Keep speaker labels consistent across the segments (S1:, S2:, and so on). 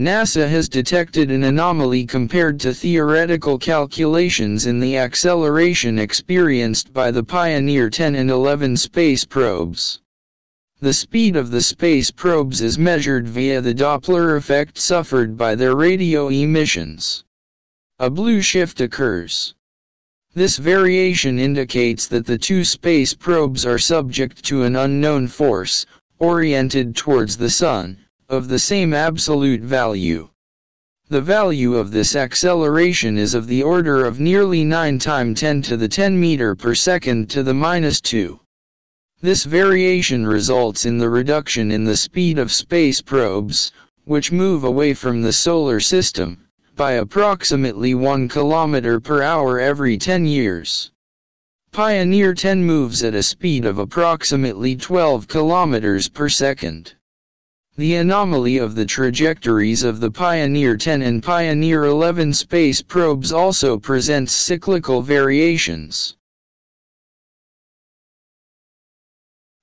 S1: NASA has detected an anomaly compared to theoretical calculations in the acceleration experienced by the Pioneer 10 and 11 space probes. The speed of the space probes is measured via the Doppler effect suffered by their radio emissions. A blue shift occurs. This variation indicates that the two space probes are subject to an unknown force, oriented towards the Sun, of the same absolute value. The value of this acceleration is of the order of nearly 9 times 10 to the 10 meter per second to the minus 2. This variation results in the reduction in the speed of space probes, which move away from the solar system, by approximately 1 km per hour every 10 years. Pioneer 10 moves at a speed of approximately 12 km per second. The anomaly of the trajectories of the Pioneer 10 and Pioneer 11 space probes also presents cyclical variations.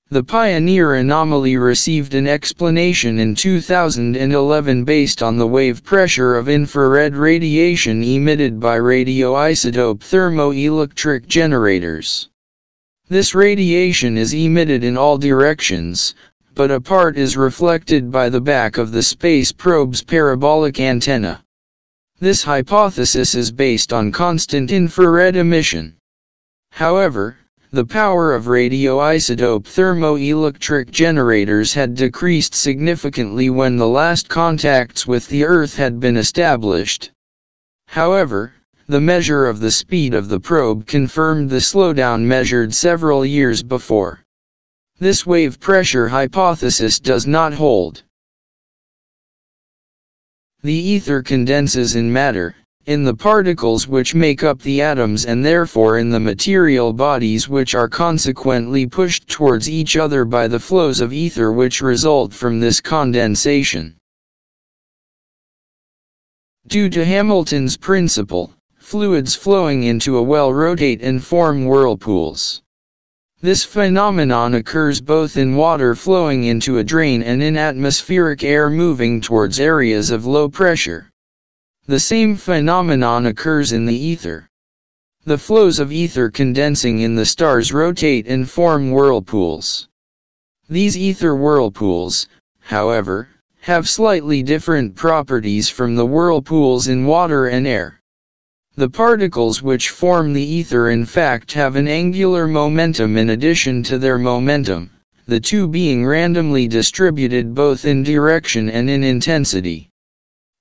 S1: The Pioneer anomaly received an explanation in 2011 based on the wave pressure of infrared radiation emitted by radioisotope thermoelectric generators. This radiation is emitted in all directions, but a part is reflected by the back of the space probe's parabolic antenna. This hypothesis is based on constant infrared emission. However, the power of radioisotope thermoelectric generators had decreased significantly when the last contacts with the Earth had been established. However, the measure of the speed of the probe confirmed the slowdown measured several years before. This wave pressure hypothesis does not hold. The ether condenses in matter, in the particles which make up the atoms and therefore in the material bodies which are consequently pushed towards each other by the flows of ether which result from this condensation. Due to Hamilton's principle, fluids flowing into a well rotate and form whirlpools. This phenomenon occurs both in water flowing into a drain and in atmospheric air moving towards areas of low pressure. The same phenomenon occurs in the ether. The flows of ether condensing in the stars rotate and form whirlpools. These ether whirlpools, however, have slightly different properties from the whirlpools in water and air. The particles which form the ether in fact have an angular momentum in addition to their momentum, the two being randomly distributed both in direction and in intensity.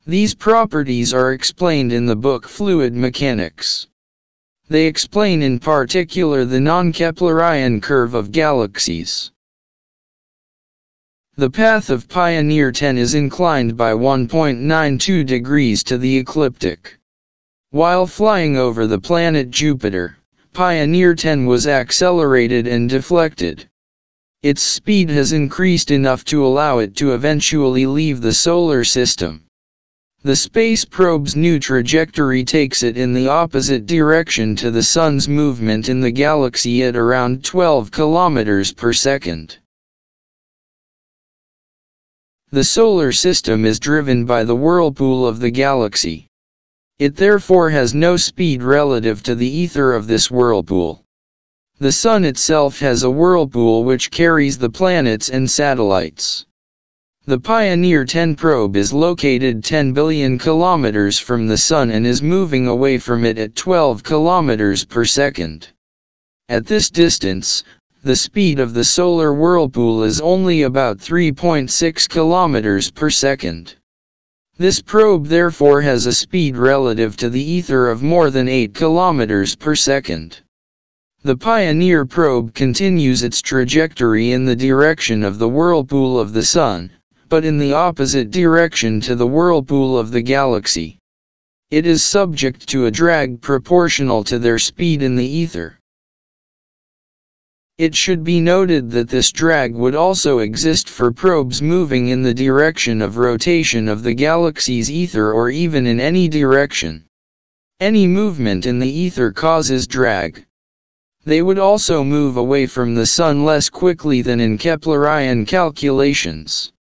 S1: These properties are explained in the book Fluid Mechanics. They explain in particular the non-Keplerian curve of galaxies. The path of Pioneer 10 is inclined by 1.92 degrees to the ecliptic. While flying over the planet Jupiter, Pioneer 10 was accelerated and deflected. Its speed has increased enough to allow it to eventually leave the solar system. The space probe's new trajectory takes it in the opposite direction to the Sun's movement in the galaxy at around 12 kilometers per second. The solar system is driven by the whirlpool of the galaxy. It therefore has no speed relative to the ether of this whirlpool. The Sun itself has a whirlpool which carries the planets and satellites. The Pioneer 10 probe is located 10 billion kilometers from the Sun and is moving away from it at 12 kilometers per second. At this distance, the speed of the solar whirlpool is only about 3.6 kilometers per second. This probe therefore has a speed relative to the ether of more than 8 km per second. The Pioneer probe continues its trajectory in the direction of the whirlpool of the Sun, but in the opposite direction to the whirlpool of the galaxy. It is subject to a drag proportional to their speed in the ether. It should be noted that this drag would also exist for probes moving in the direction of rotation of the galaxy's ether or even in any direction. Any movement in the ether causes drag. They would also move away from the Sun less quickly than in Keplerian calculations.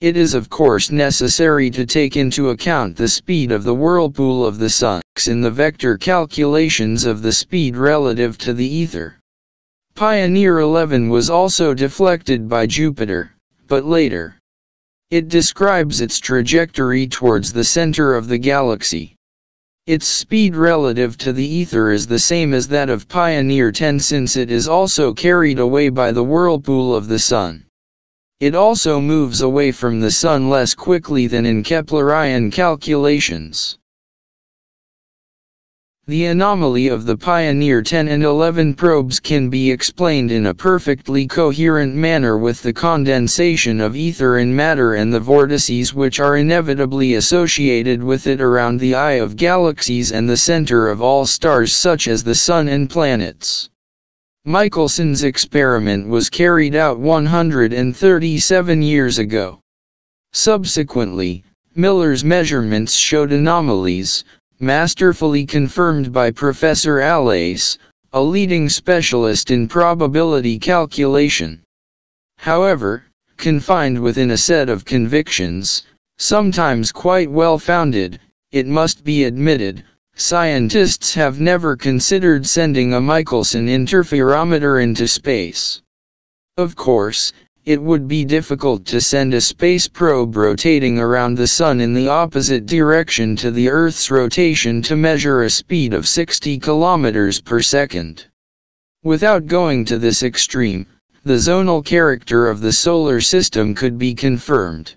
S1: It is of course necessary to take into account the speed of the whirlpool of the Sun in the vector calculations of the speed relative to the ether. Pioneer 11 was also deflected by Jupiter, but later. It describes its trajectory towards the center of the galaxy. Its speed relative to the ether is the same as that of Pioneer 10 since it is also carried away by the whirlpool of the Sun. It also moves away from the Sun less quickly than in Keplerian calculations. The anomaly of the Pioneer 10 and 11 probes can be explained in a perfectly coherent manner with the condensation of ether in matter and the vortices which are inevitably associated with it around the eye of galaxies and the center of all stars such as the Sun and planets. Michelson's experiment was carried out 137 years ago. Subsequently, Miller's measurements showed anomalies, masterfully confirmed by Professor Allais, a leading specialist in probability calculation. However, confined within a set of convictions, sometimes quite well founded, it must be admitted, Scientists have never considered sending a Michelson interferometer into space. Of course, it would be difficult to send a space probe rotating around the Sun in the opposite direction to the Earth's rotation to measure a speed of 60 kilometers per second. Without going to this extreme, the zonal character of the solar system could be confirmed.